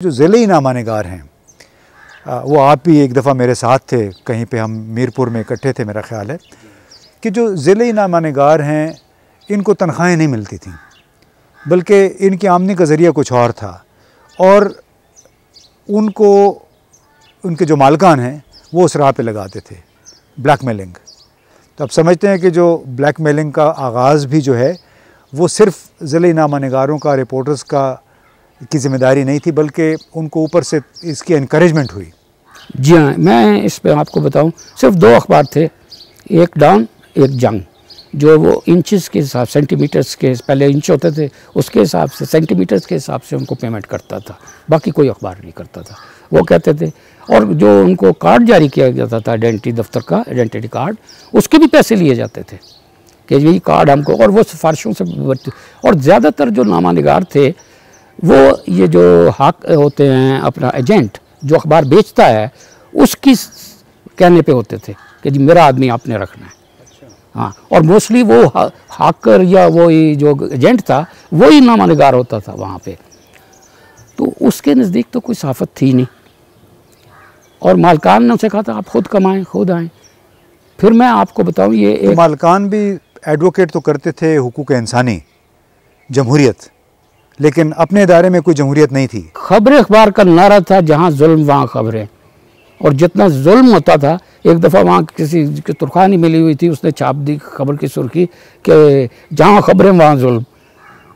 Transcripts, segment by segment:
जो ज़िले नामा नगार हैं वो आप भी एक दफ़ा मेरे साथ थे, कहीं पे हम मीरपुर में इकट्ठे थे, मेरा ख्याल है, कि जो ज़िले नामा नगार हैं, इनको तनख्वाहें नहीं मिलती थी, बल्कि इनकी आमदनी का ज़रिया कुछ और था, और उनको, उनके जो मालकान हैं, वो उस राह पर लगाते थे ब्लैक मेलिंग तो अब समझते हैं कि जो ब्लैक मेलिंग का आगाज़ भी जो है, वो सिर्फ़ ज़िले नामा नगारों का, रिपोर्टर्स का की ज़िम्मेदारी नहीं थी, बल्कि उनको ऊपर से इसकी इनक्रेजमेंट हुई। जी हाँ मैं इस पर आपको बताऊँ, सिर्फ़ दो अखबार थे, एक डाउन, एक जंग। जो वो इंचेस के हिसाब सेंटीमीटर्स के, पहले इंच होते थे, उसके हिसाब से सेंटीमीटर्स के हिसाब से उनको पेमेंट करता था। बाकी कोई अखबार नहीं करता था। वो कहते थे, और जो उनको कार्ड जारी किया जाता था आइडेंटिटी दफ्तर का आइडेंटिटी कार्ड उसके भी पैसे लिए जाते थे। कि यही कार्ड हमको, और वो सिफारिशों से, और ज़्यादातर जो नामा निगार थे वो ये जो हक होते हैं अपना एजेंट जो अखबार बेचता है उसकी कहने पे होते थे कि जी मेरा आदमी आपने रखना है। हाँ और मोस्टली वो हाकर या वो जो एजेंट था वही नामानिगार होता था वहाँ पे। तो उसके नज़दीक तो कोई साफत थी नहीं। और मालकान ने उसे कहा था आप खुद कमाएँ खुद आएँ। फिर मैं आपको बताऊँ ये तो एक मालकान भी एडवोकेट तो करते थे हुकूक इंसानी जमहूरियत। लेकिन अपने इदारे में कोई जमहूरियत नहीं थी। खबर अखबार का नारा था, जहाँ जुल्म, वहाँ खबरें। और जितना जुल्म होता था, एक दफ़ा वहाँ किसी की तुरखानी मिली हुई थी, उसने छाप दी, खबर की सुर्खी कि जहाँ खबरें, वहाँ जुल्म।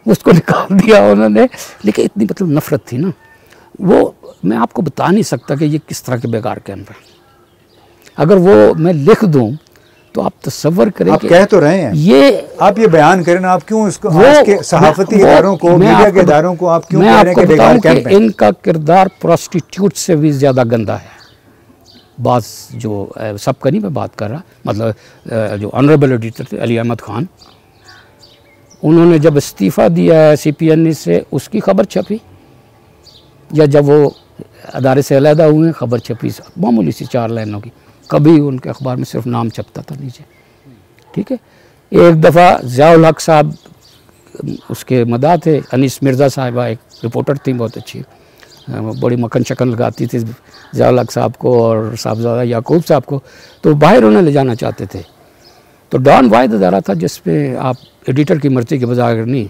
उसको निकाल दिया उन्होंने। लेकिन इतनी मतलब नफ़रत थी ना। वो, मैं आपको बता नहीं सकता कि ये किस तरह के बेकार कैमरा। अगर वो मैं लिख दूँ तो आप तस्वर करें आप कह तो रहे हैं। ये आप ये बयान करें ना आप क्यों इसको के सहाफती इदारों को मीडिया के इदारों को आप क्यों कह रहे हैं कि इनका किरदार प्रोस्टिट्यूट से भी ज़्यादा गंदा है। बात जो सबका नहीं मैं बात कर रहा मतलब जो ऑनरेबल एडिटर थे अली अहमद खान उन्होंने जब इस्तीफ़ा दिया है सी पी एन से उसकी खबर छपी। या जब वो अदारे से अलहदा हुए खबर छपी मामूली सी चार लाइनों की। कभी उनके अखबार में सिर्फ़ नाम छपता था नीचे ठीक है? एक दफ़ा ज़ियाउल हक साहब, उसके मदा थे। अनीस मिर्ज़ा साहिबा एक रिपोर्टर थी, बहुत अच्छी बड़ी मक्खन शकन लगाती थी ज़ियाउल हक साहब को और साहबजादा याकूब साहब को। तो बाहर उन्हें ले जाना चाहते थे। तो डॉन वायद अदारा था जिसमें आप एडिटर की मर्ज़ी के बजाय नहीं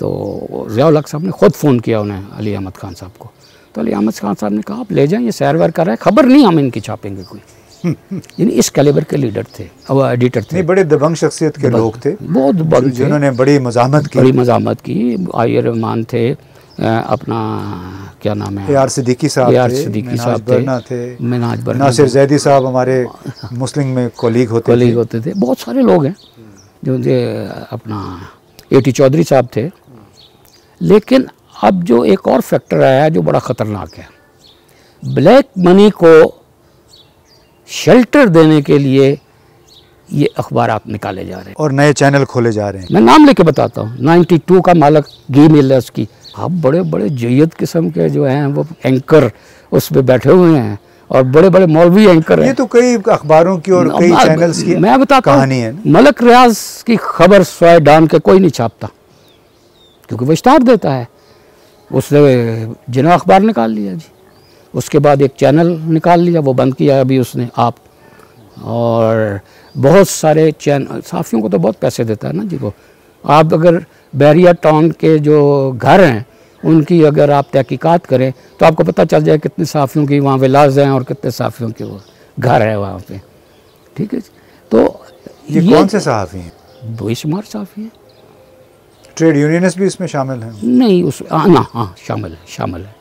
तो ज़ियाउल हक साहब ने ख़ुद फ़ोन किया उन्हें, अली अहमद खान साहब को। तो अली अहमद खान साहब ने कहा आप ले जाएँ ये सैर वैर कर रहा है खबर नहीं हम इनकी छापेंगे कोई. यानी इस कैलिबर के लीडर थे और एडिटर थे। नहीं बड़े दबंग शख्सियत के लोग थे बहुत दबंग जिन्होंने बड़ी मजामत की। बड़ी मजामत की आई रहमान थे अपना क्या नाम है? यार सिद्दीकी साहब यार सिद्दीकी साहब थे, थे मिनाज बरना नासिर जैदी साहब हमारे मुस्लिम में कोलीग होते कोलीग होते थे बहुत सारे लोग हैं जो अपना ए टी चौधरी साहब थे। लेकिन अब जो एक और फैक्टर आया जो बड़ा ख़तरनाक है। ब्लैक मनी को शेल्टर देने के लिए ये अखबार निकाले जा रहे हैं। और नए चैनल खोले जा रहे हैं। मैं नाम लेके बताता हूँ। 92 का मालक गी मिल रहा है उसकी अब बड़े बड़े जयद किस्म के जो हैं वो एंकर उस पर बैठे हुए हैं और बड़े बड़े मौलवी एंकर ये तो कई अखबारों की और कई चैनल्स की मैं बताता कहानी है मलक रियाज की खबर स्वय डान के कोई नहीं छापता क्योंकि वो इश्तार देता है। उसने जना अखबार निकाल लिया जी। उसके बाद एक चैनल निकाल लिया वो बंद किया अभी उसने आप। और बहुत सारे चैनल साफियों को तो बहुत पैसे देता है ना जी वो। आप अगर बैरिया टाउन के जो घर हैं उनकी अगर आप तहकीकात करें तो आपको पता चल जाए कितने साफियों की वहाँ विलाज हैं और कितने साफियों के वो घर है वहाँ पे। ठीक है तो ये, ये कौन से सहाफ़ी हैं? बेशुमार साफ़ी हैं। ट्रेड यूनियनिस्ट भी इसमें शामिल हैं? नहीं उस ना हाँ शामिल है शामिल है।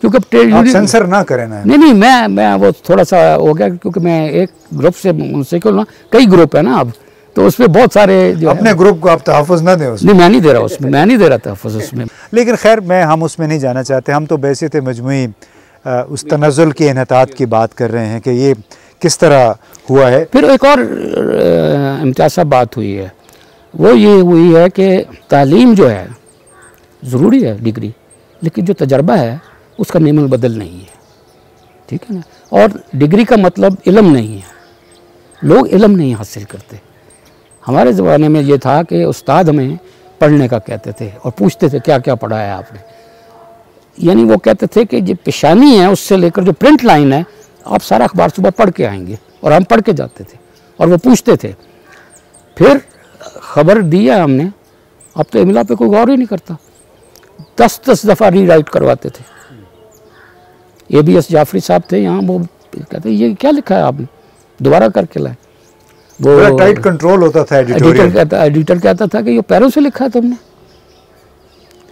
क्योंकि ट्रेड यूनियन सेंसर ना करें ना। नहीं नहीं मैं मैं वो थोड़ा सा हो गया क्योंकि मैं एक ग्रुप से उनसे क्यों ना कई ग्रुप है ना अब। तो उसमें बहुत सारे जो अपने ग्रुप को आप तहफ़ ना दें उसमें। नहीं मैं नहीं दे रहा उसमें मैं नहीं दे रहा तहफ़ उसमें। लेकिन खैर मैं हम उसमें नहीं जाना चाहते। हम तो थे मजमू उस तनजुल के इनतात की बात कर रहे हैं कि ये किस तरह हुआ है। फिर एक और इम्तियाज़ बात हुई है। वो ये हुई है कि तालीम जो है, ज़रूरी है डिग्री, लेकिन जो तजर्बा है, उसका नेमल बदल नहीं है। ठीक है ना? और डिग्री का मतलब इलम नहीं है। लोग इलम नहीं हासिल करते। हमारे ज़माने में ये था कि उस्ताद हमें पढ़ने का कहते थे और पूछते थे क्या क्या पढ़ा है आपने? यानी वो कहते थे कि जो पेशानी है, उससे लेकर जो प्रिंट लाइन है, आप सारा अखबार सुबह पढ़ के आएँगे और हम पढ़ के जाते थे। और वो पूछते थे। फिर खबर दी है हमने अब तो इमला पे कोई गौर ही नहीं करता। दस दस दफ़ा री राइट करवाते थे। ए बी एस जाफरी साहब थे यहाँ वो कहते ये क्या लिखा है आपने? दोबारा करके लाए। वो टाइट कंट्रोल होता था एडिटर कहता एडिटर कहता था कि ये पैरों से लिखा है तुमने।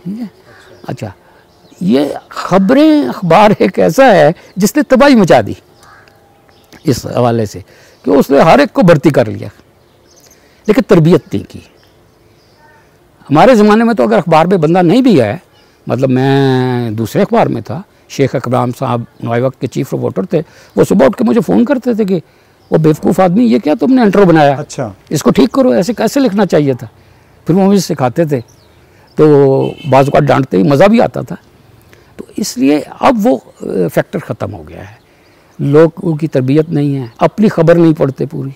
ठीक है? अच्छा ये खबरें अखबार एक ऐसा है जिसने तबाही मचा दी इस हवाले से कि उसने हर एक को भर्ती कर लिया। लेकिन तरबियत नहीं की हमारे ज़माने में तो अगर अखबार में बंदा नहीं भी है मतलब मैं दूसरे अखबार में था शेख अकराम साहब नए वक्त के चीफ रिपोर्टर थे वो सुबह उठ के मुझे फ़ोन करते थे कि वो बेवकूफ़ आदमी ये क्या तुमने इंट्रो बनाया? अच्छा। इसको ठीक करो ऐसे कैसे लिखना चाहिए था? फिर वो मुझे सिखाते थे। तो बाज़ का डांटते ही मज़ा भी आता था। तो इसलिए अब वो फैक्टर ख़त्म हो गया है। लोगों की तरबियत नहीं है अपनी खबर नहीं पढ़ते पूरी।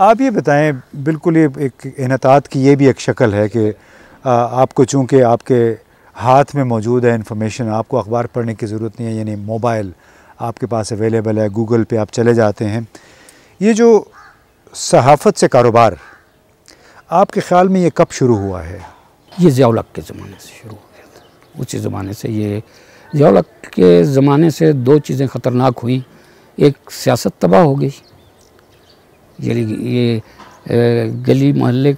आप ये बताएँ बिल्कुल ये एक इनतात की ये भी एक शक्ल है कि आपको चूँकि आपके हाथ में मौजूद है इन्फॉर्मेशन आपको अखबार पढ़ने की ज़रूरत नहीं है यानी मोबाइल आपके पास अवेलेबल है गूगल पे आप चले जाते हैं। ये जो सहाफ़त से कारोबार आपके ख्याल में ये कब शुरू हुआ है? ये ज़ियाउलक के ज़माने से शुरू हो गया था। उसी ज़माने से ये ज़ियाउलक के ज़माने से दो चीज़ें ख़तरनाक हुई। एक सियासत तबाह हो गई। ये ये गली मोहल्ले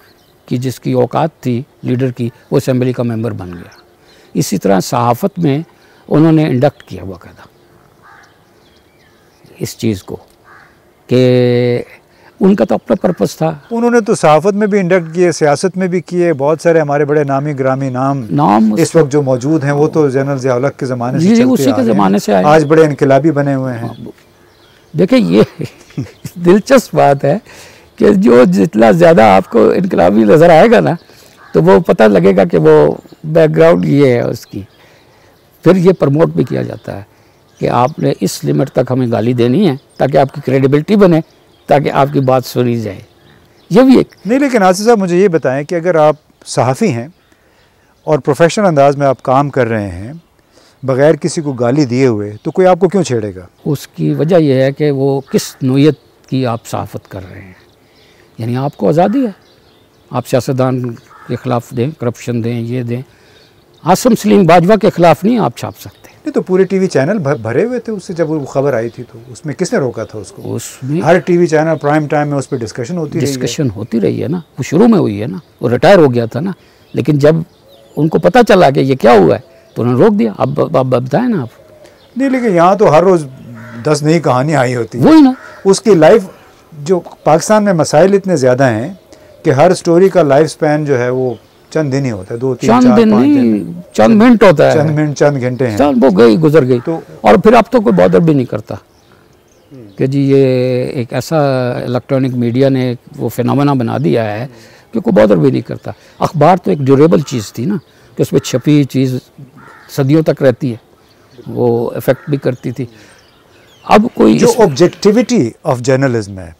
की जिसकी औकात थी लीडर की वो असम्बली का मेंबर बन गया। इसी तरह सहाफ़त में उन्होंने इंडक्ट किया बाकायदा इस चीज़ को कि उनका तो अपना पर्पज़ था। उन्होंने तो सहाफ़त में भी इंडक्ट किए सियासत में भी किए बहुत सारे हमारे बड़े नामी ग्रामी नाम नाम इस वक्त जो मौजूद हैं वो तो जनरल ज़ियाउलक के ज़माने से उसी के ज़माने से आए आज बड़े इनकलाबी बने हुए हैं। हाँ, देखिए, ये दिलचस्प बात है कि जो जितना ज़्यादा आपको इनकलाबी नज़र आएगा ना तो वो पता लगेगा कि वो बैकग्राउंड ये है उसकी। फिर ये प्रमोट भी किया जाता है कि आपने इस लिमिट तक हमें गाली देनी है, ताकि आपकी क्रेडिबिलिटी बने, ताकि आपकी बात सुनी जाए। ये भी एक नहीं, लेकिन आसिफ साहब मुझे ये बताएँ कि अगर आप सहाफ़ी हैं और प्रोफेशनल अंदाज में आप काम कर रहे हैं बग़ैर किसी को गाली दिए हुए तो कोई आपको क्यों छेड़ेगा? उसकी वजह यह है कि वो किस नोयत की आप सहाफ़त कर रहे हैं। यानी आपको आज़ादी है। आप सियासतदान के ख़िलाफ़ दें करप्शन दें ये दें। आसम सलीम बाजवा के ख़िलाफ़ नहीं आप छाप सकते। नहीं तो पूरे टीवी चैनल भरे हुए थे उससे जब वो खबर आई थी तो उसमें किसने रोका था उसको? उसमें हर टीवी चैनल प्राइम टाइम में उस पर डिस्कशन होती डिस्कशन होती रही है ना। वो शुरू में हुई है ना। वो रिटायर हो गया था ना। लेकिन जब उनको पता चला कि ये क्या हुआ है तो उन्होंने रोक दिया। अब अब बताएँ ना आप। नहीं लेकिन यहाँ तो हर रोज़ दस नई कहानी आई होती वही ना। उसकी लाइफ जो पाकिस्तान में मसाइल इतने ज़्यादा हैं कि हर स्टोरी का लाइफ स्पैन जो है वो चंद दिन ही होता है। दो तीन चंद दिन नहीं चंद मिनट होता है। चंद मिनट चंद घंटे हैं। वो गई गुजर गई। तो और फिर अब तो कोई बॉदर भी नहीं करता। कि जी ये एक ऐसा इलेक्ट्रॉनिक मीडिया ने वो फिनोमेना बना दिया है कि कोई बॉदर भी नहीं करता। अखबार तो एक ड्यूरेबल चीज़ थी ना कि उसमें छपी चीज़ सदियों तक रहती है। वो इफ़ेक्ट भी करती थी। अब कोई जो ऑब्जेक्टिविटी ऑफ़ जर्नलिज्म है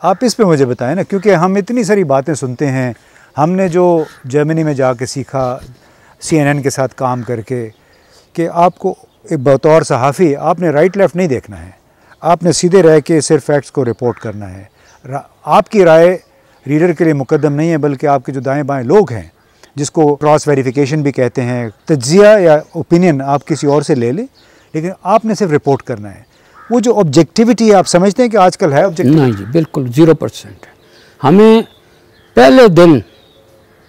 आप इस पे मुझे बताएँ ना क्योंकि हम इतनी सारी बातें सुनते हैं। हमने जो जर्मनी में जाके सीखा सीएनएन के साथ काम करके कि आपको एक बतौर सहाफ़ी आपने राइट लेफ़्ट नहीं देखना है। आपने सीधे रह के सिर्फ़ फैक्ट्स को रिपोर्ट करना है। आपकी राय रीडर के लिए मुकदम नहीं है बल्कि आपके जो दाएँ बाएँ लोग हैं जिसको क्रॉस वेरिफिकेशन भी कहते हैं, तजिया या ओपिनियन आप किसी और से ले लें, लेकिन आपने सिर्फ़ रिपोर्ट करना है। वो जो ऑब्जेक्टिविटी है आप समझते हैं कि आजकल है ऑब्जेक्टिव नहीं जी, बिल्कुल ज़ीरो परसेंट हमें पहले दिन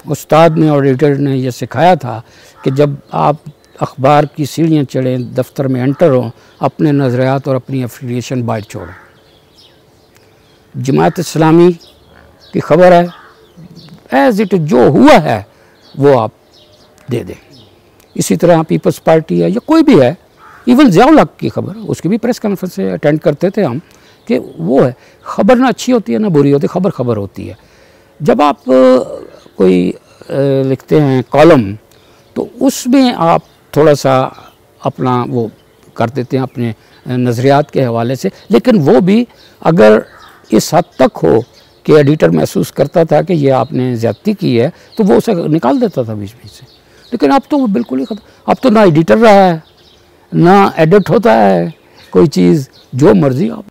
उस्ताद ने और एडिटर ने यह सिखाया था कि जब आप अखबार की सीढ़ियाँ चढ़ें, दफ्तर में एंटर हों, अपने नज़रियात और अपनी अफिलिएशन बाहर छोड़ें। जमात इस्लामी की खबर है एज इट जो हुआ है वो आप दे दें। इसी तरह पीपल्स पार्टी है या कोई भी है इवन ज़ियाउल की खबर, उसकी भी प्रेस कॉन्फ्रेंस अटेंड करते थे हम, कि वो है, खबर ना अच्छी होती है, ना बुरी होती है खबर खबर होती है। जब आप कोई लिखते हैं कॉलम तो उसमें आप थोड़ा सा अपना वो कर देते हैं, अपने नज़रियात के हवाले से। लेकिन वो भी अगर इस हद तक हो कि एडिटर महसूस करता था कि ये आपने ज़्यादती की है तो वो उसे निकाल देता था बीच बीच से। लेकिन अब तो वो बिल्कुल ही खत्म अब तो ना एडिटर रहा है, ना एडिट होता है, कोई चीज़, जो मर्ज़ी आप